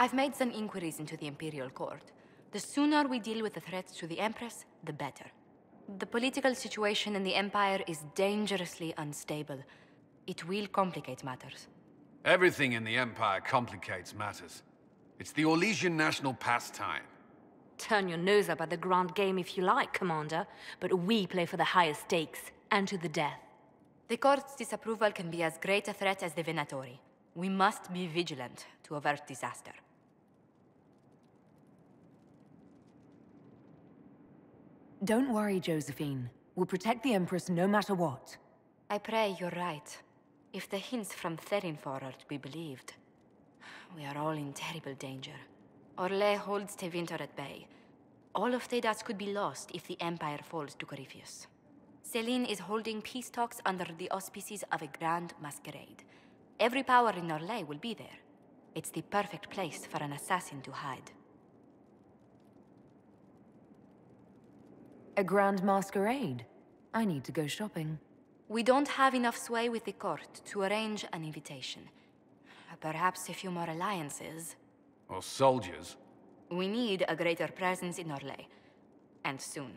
I've made some inquiries into the Imperial Court. The sooner we deal with the threats to the Empress, the better. The political situation in the Empire is dangerously unstable. It will complicate matters. Everything in the Empire complicates matters. It's the Orlesian national pastime. Turn your nose up at the grand game if you like, Commander, but we play for the highest stakes, and to the death. The court's disapproval can be as great a threat as the Venatori. We must be vigilant to avert disaster. Don't worry, Josephine. We'll protect the Empress no matter what. I pray you're right. If the hints from Therinfal are to be believed, we are all in terrible danger. Orlais holds Tevinter at bay. All of Thedas could be lost if the Empire falls to Corypheus. Celine is holding peace talks under the auspices of a grand masquerade. Every power in Orlais will be there. It's the perfect place for an assassin to hide. A grand masquerade? I need to go shopping. We don't have enough sway with the court to arrange an invitation. Perhaps a few more alliances. Or soldiers. We need a greater presence in Orlais. And soon.